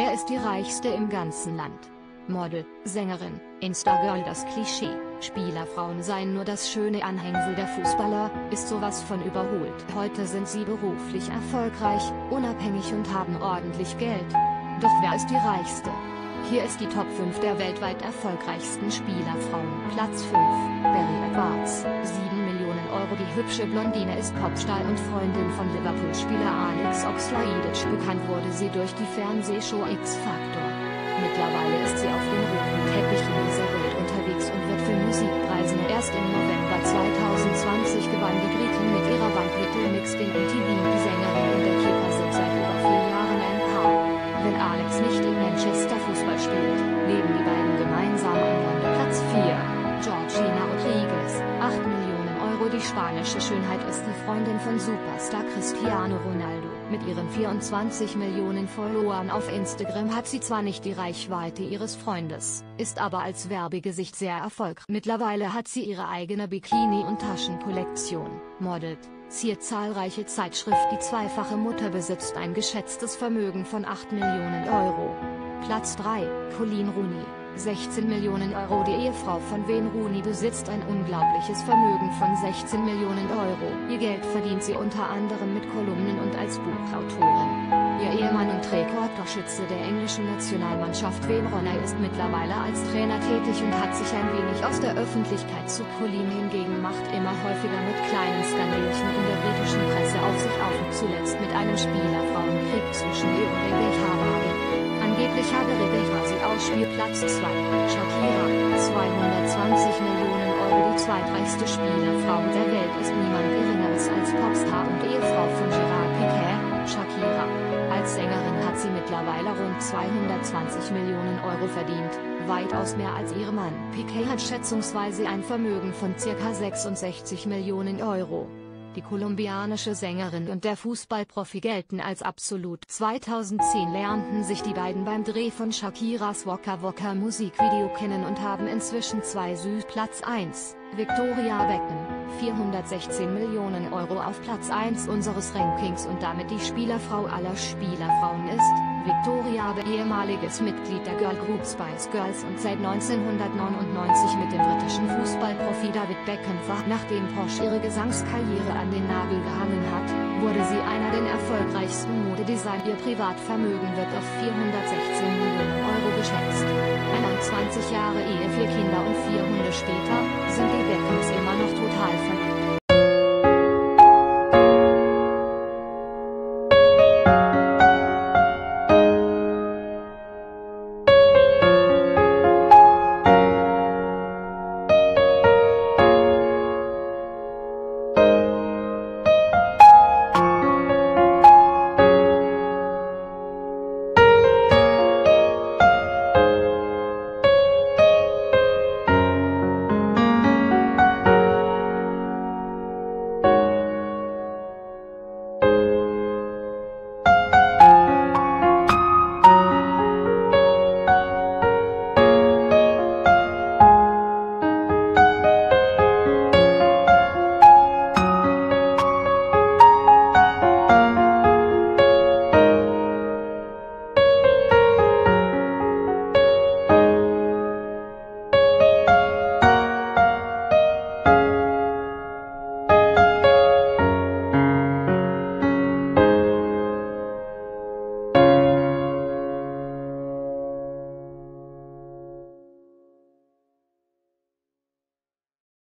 Wer ist die reichste im ganzen Land? Model, Sängerin, Instagirl Das Klischee, Spielerfrauen seien nur das schöne Anhängsel der Fußballer, ist sowas von überholt. Heute sind sie beruflich erfolgreich, unabhängig und haben ordentlich Geld. Doch wer ist die reichste? Hier ist die Top 5 der weltweit erfolgreichsten Spielerfrauen. Platz 5, Barry Edwards, 7 Millionen Euro Die hübsche Blondine ist Popstar und Freundin von Liverpool-Spieler Alex Oxlade-Chamberlain. Bekannt wurde sie durch die Fernsehshow X-Factor. Mittlerweile ist sie auf dem roten Teppich in dieser Welt unterwegs und wird für Musikpreisen. Erst im November 2020 gewann Schönheit ist die Freundin von Superstar Cristiano Ronaldo. Mit ihren 24 Millionen Followern auf Instagram hat sie zwar nicht die Reichweite ihres Freundes, ist aber als Werbegesicht sehr erfolgreich. Mittlerweile hat sie ihre eigene Bikini- und Taschenkollektion, modelt, ziert zahlreiche Zeitschrift Die zweifache Mutter besitzt ein geschätztes Vermögen von 8 Millionen Euro. Platz 3, Colleen Rooney, 16 Millionen Euro Die Ehefrau von Wayne Rooney besitzt ein unglaubliches Vermögen von 16 Millionen Euro. Ihr Geld verdient sie unter anderem mit Kolumnen und als Buchautorin. Ihr Ehemann und Rekordtorschütze der englischen Nationalmannschaft Wayne Rooney ist mittlerweile als Trainer tätig und hat sich ein wenig aus der Öffentlichkeit zu Colleen hingegen macht immer häufiger mit kleinen Skandälchen in der britischen Presse auf sich auf und zuletzt mit einem Spielerfrauenkrieg zwischen ihr und Rebecca Barbie. Angeblich habe Rebecca Spielplatz 2, Shakira, 220 Millionen Euro Die zweitreichste Spielerfrau der Welt ist niemand geringeres als Popstar und Ehefrau von Gerard Piquet, Shakira. Als Sängerin hat sie mittlerweile rund 220 Millionen Euro verdient, weitaus mehr als ihr Mann. Piquet hat schätzungsweise ein Vermögen von ca. 66 Millionen Euro. Die kolumbianische Sängerin und der Fußballprofi gelten als absolut. 2010 lernten sich die beiden beim Dreh von Shakiras Waka Waka Musikvideo kennen und haben inzwischen zwei Süß. Platz 1, Victoria Beckham, 416 Millionen Euro auf Platz 1 unseres Rankings und damit die Spielerfrau aller Spielerfrauen ist. Victoria war ehemaliges Mitglied der Girlgroup Spice Girls und seit 1999 mit dem britischen Fußballprofi David Beckham verheiratet. Nachdem Porsche ihre Gesangskarriere an den Nagel gehangen hat, wurde sie einer der erfolgreichsten Modedesign. Ihr Privatvermögen wird auf 416 Millionen Euro geschätzt. 21 Jahre Ehe, vier Kinder und vier